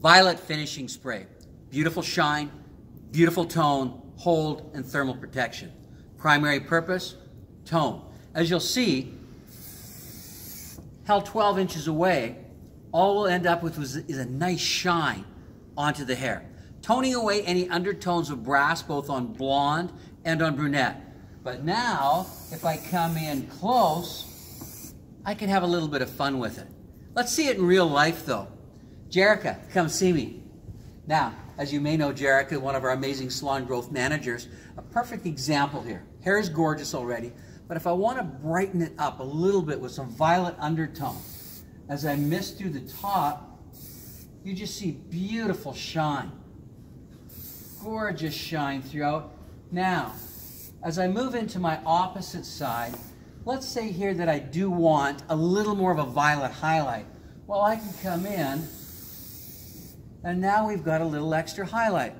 Violet finishing spray. Beautiful shine, beautiful tone, hold, and thermal protection. Primary purpose, tone. As you'll see, held 12 inches away, all we'll end up with is a nice shine onto the hair. Toning away any undertones of brass both on blonde and on brunette. But now, if I come in close, I can have a little bit of fun with it. Let's see it in real life though. Jerica, come see me. Now, as you may know, Jerica, one of our amazing salon growth managers, a perfect example here. Hair is gorgeous already, but if I want to brighten it up a little bit with some violet undertone, as I mist through the top, you just see beautiful shine. Gorgeous shine throughout. Now, as I move into my opposite side, let's say here that I do want a little more of a violet highlight. Well, I can come in and now we've got a little extra highlight.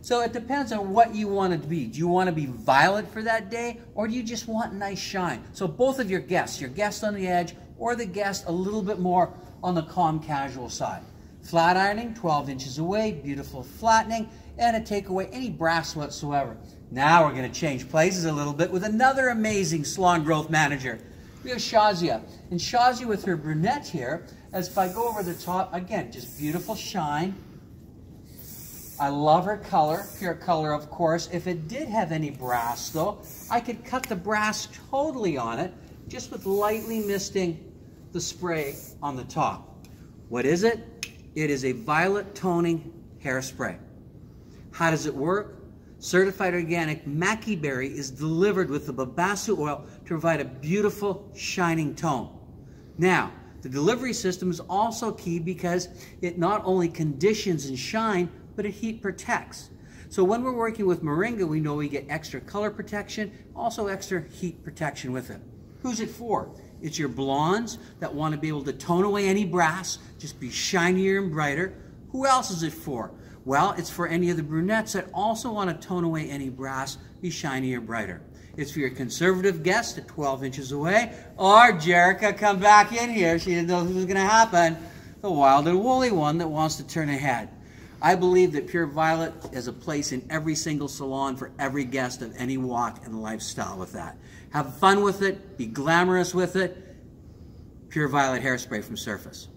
So it depends on what you want it to be. Do you want to be violet for that day or do you just want nice shine? So both of your guests, your guest on the edge or the guest a little bit more on the calm casual side. Flat ironing, 12 inches away, beautiful flattening, and a take away any brass whatsoever. Now we're going to change places a little bit with another amazing salon growth manager. We have Shazia. And Shazia with her brunette here, as if I go over the top, again, just beautiful shine, I love her color, pure color of course. If it did have any brass though, I could cut the brass totally on it just with lightly misting the spray on the top. What is it? It is a violet toning hairspray. How does it work? Certified organic Maqui Berry is delivered with the babassu oil to provide a beautiful shining tone. Now, the delivery system is also key because it not only conditions and shine, but it heat protects. So when we're working with Moringa, we know we get extra color protection, also extra heat protection with it. Who's it for? It's your blondes that want to be able to tone away any brass, just be shinier and brighter. Who else is it for? Well, it's for any of the brunettes that also want to tone away any brass, be shinier brighter. It's for your conservative guest at 12 inches away, or Jerica, come back in here. She didn't know this was going to happen. The wild and woolly one that wants to turn ahead. I believe that Pure Violet has a place in every single salon for every guest of any walk and lifestyle with that. Have fun with it, be glamorous with it. Pure Violet Hairspray from Surface.